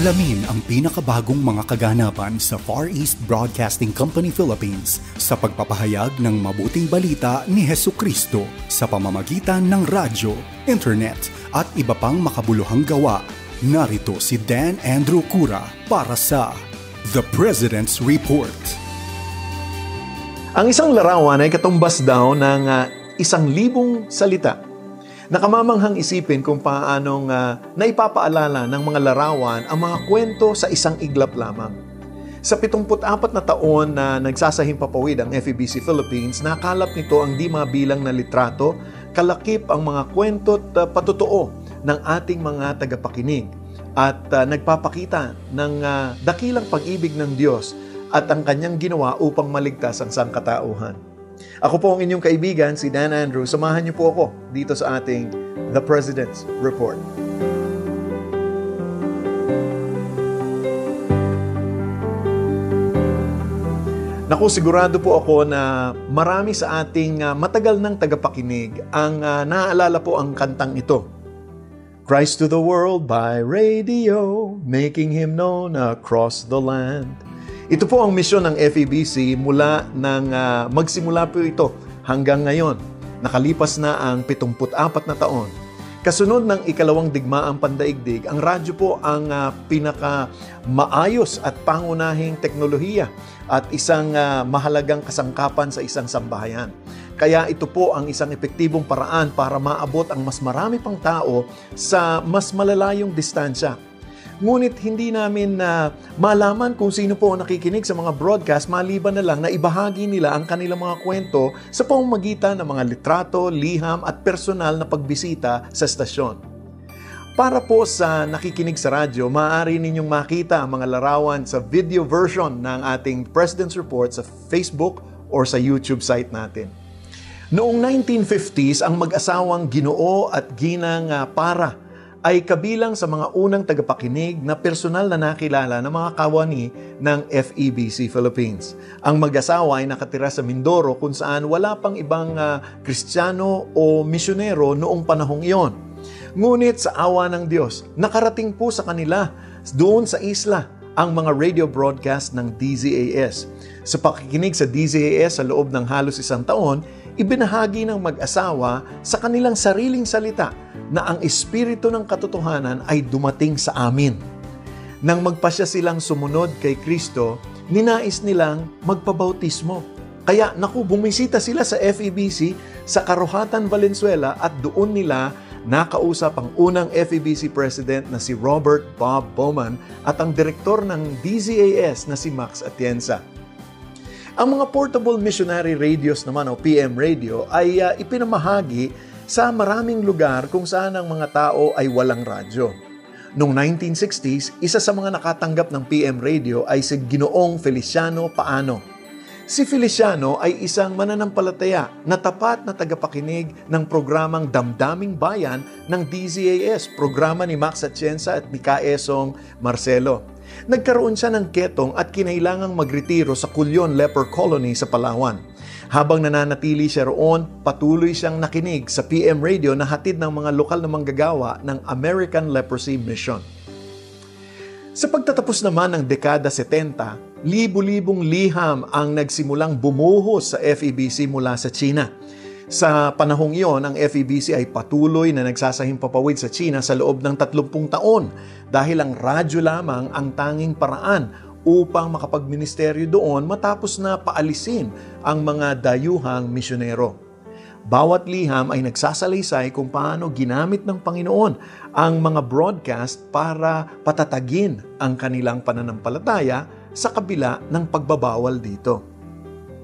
Alamin ang pinakabagong mga kaganapan sa Far East Broadcasting Company Philippines sa pagpapahayag ng mabuting balita ni Heso Kristo sa pamamagitan ng radyo, internet at iba pang makabuluhang gawa. Narito si Dan Andrew Cura para sa The President's Report. Ang isang larawan ay katumbas daw ng uh, isang libong salita Nakamamanghang isipin kung paanong uh, naipapaalala ng mga larawan ang mga kwento sa isang iglap lamang. Sa 74 na taon na nagsasahing papawid ang FEBC Philippines, nakalap nito ang di mabilang na litrato, kalakip ang mga kwento at uh, patutuo ng ating mga tagapakinig at uh, nagpapakita ng uh, dakilang pag-ibig ng Diyos at ang kanyang ginawa upang maligtas ang sangkatauhan. Ako po ang inyong kaibigan, si Dan Andrew. Samahan niyo po ako dito sa ating The President's Report. Naku, sigurado po ako na marami sa ating uh, matagal ng tagapakinig ang uh, naaalala po ang kantang ito. Christ to the world by radio, making Him known across the land. Ito po ang misyon ng FEBC mula nang uh, magsimula po ito hanggang ngayon. Nakalipas na ang 74 na taon. Kasunod ng ikalawang digmaang pandaigdig, ang radyo po ang uh, pinaka maayos at pangunahing teknolohiya at isang uh, mahalagang kasangkapan sa isang sambahayan. Kaya ito po ang isang epektibong paraan para maabot ang mas marami pang tao sa mas malalayong distansya Ngunit hindi namin na uh, malaman kung sino po ang nakikinig sa mga broadcast maliban na lang na ibahagi nila ang kanilang mga kwento sa pamamagitan ng mga litrato, liham at personal na pagbisita sa estasyon. Para po sa nakikinig sa radyo, maaari ninyong makita ang mga larawan sa video version ng ating President's Report sa Facebook or sa YouTube site natin. Noong 1950s, ang mag-asawang Ginoo at Ginang uh, Para ay kabilang sa mga unang tagapakinig na personal na nakilala ng mga kawani ng FEBC Philippines. Ang mag-asawa ay nakatira sa Mindoro kung saan wala pang ibang uh, o misyonero noong panahong iyon. Ngunit sa awa ng Diyos, nakarating po sa kanila doon sa isla ang mga radio broadcast ng DZAS. Sa pakikinig sa DZAS sa loob ng halos isang taon, ibinahagi ng mag-asawa sa kanilang sariling salita na ang espiritu ng katotohanan ay dumating sa amin. Nang magpasya silang sumunod kay Kristo, ninais nilang magpabautismo. Kaya naku, bumisita sila sa FEBC sa Karuhatan, Valenzuela at doon nila nakausap ang unang FEBC president na si Robert Bob Bowman at ang direktor ng DZAS na si Max Atienza. Ang mga portable missionary radios naman o PM radio ay uh, ipinamahagi sa maraming lugar kung saan ang mga tao ay walang radyo. Noong 1960s, isa sa mga nakatanggap ng PM radio ay si Ginoong Feliciano Paano. Si Feliciano ay isang mananampalataya na tapat na tagapakinig ng programang Damdaming Bayan ng DZAS, programa ni Max Atienza at ni Kaesong Marcelo. Nagkaroon siya ng ketong at kinailangang magretiro sa Kulyon Leper Colony sa Palawan. Habang nananatili siya roon, patuloy siyang nakinig sa PM radio na hatid ng mga lokal na manggagawa ng American Leprosy Mission. Sa pagtatapos naman ng dekada 70, libu-libong liham ang nagsimulang bumuhos sa FEBC mula sa China. Sa panahong iyon, ang FEBC ay patuloy na nagsasahing papawid sa China sa loob ng 30 taon dahil ang radyo lamang ang tanging paraan upang makapagministeryo doon matapos na paalisin ang mga dayuhang misyonero. Bawat liham ay nagsasalaysay kung paano ginamit ng Panginoon ang mga broadcast para patatagin ang kanilang pananampalataya sa kabila ng pagbabawal dito.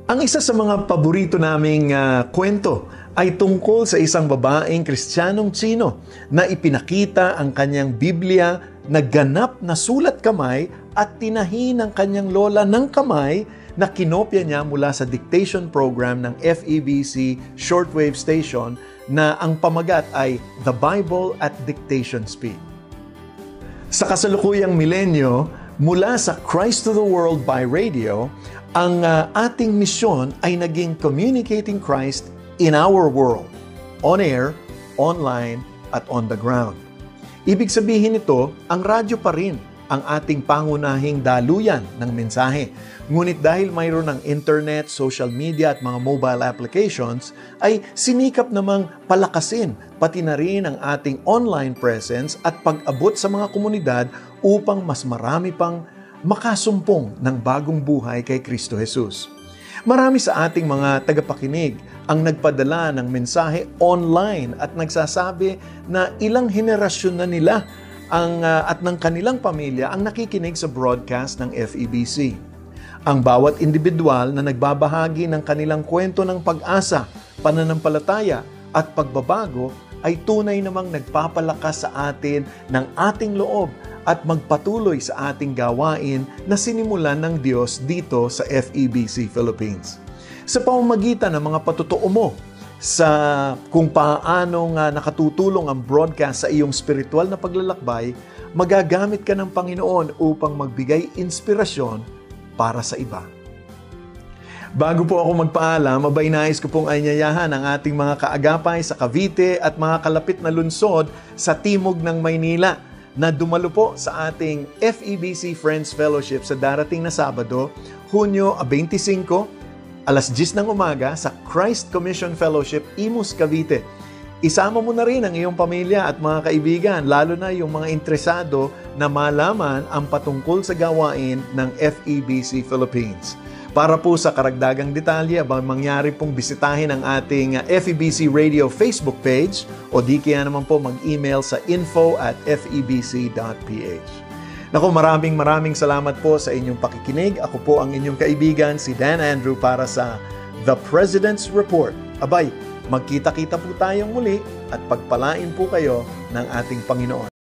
Ang isa sa mga paborito naming uh, kwento ay tungkol sa isang babaeng kristyanong Tsino na ipinakita ang kanyang Biblia na ganap na sulat kamay at tinahi ng kanyang lola ng kamay na kinopya niya mula sa dictation program ng FEBC shortwave station na ang pamagat ay The Bible at Dictation Speed. Sa kasalukuyang milenyo, mula sa Christ to the World by Radio, ang uh, ating misyon ay naging communicating Christ in our world, on air, online, at on the ground. Ibig sabihin nito, ang radyo pa rin ang ating pangunahing daluyan ng mensahe. Ngunit dahil mayroon ng internet, social media at mga mobile applications, ay sinikap namang palakasin pati na rin ang ating online presence at pag-abot sa mga komunidad upang mas marami pang makasumpong ng bagong buhay kay Kristo Jesus. Marami sa ating mga tagapakinig ang nagpadala ng mensahe online at nagsasabi na ilang henerasyon na nila ang, uh, at ng kanilang pamilya ang nakikinig sa broadcast ng FEBC. Ang bawat individual na nagbabahagi ng kanilang kwento ng pag-asa, pananampalataya at pagbabago ay tunay namang nagpapalakas sa atin ng ating loob at magpatuloy sa ating gawain na sinimulan ng Diyos dito sa FEBC Philippines. Sa pamamagitan ng mga patutuo mo sa kung paano nga nakatutulong ang broadcast sa iyong spiritual na paglalakbay, magagamit ka ng Panginoon upang magbigay inspirasyon para sa iba. Bago po ako magpaalam, mabay nais ko pong anyayahan ang ating mga kaagapay sa Cavite at mga kalapit na lunsod sa timog ng Maynila na dumalo po sa ating FEBC Friends Fellowship sa darating na Sabado, Hunyo 25, alas 10 ng umaga sa Christ Commission Fellowship, Imus, Cavite. Isama mo na rin ang iyong pamilya at mga kaibigan, lalo na yung mga interesado na malaman ang patungkol sa gawain ng FEBC Philippines. Para po sa karagdagang detalye, abang mangyari pong bisitahin ang ating uh, FEBC Radio Facebook page o di kaya naman po mag-email sa info at febc.ph. Naku, maraming maraming salamat po sa inyong pakikinig. Ako po ang inyong kaibigan, si Dan Andrew para sa The President's Report. Abay, magkita-kita po tayong muli at pagpalain po kayo ng ating Panginoon.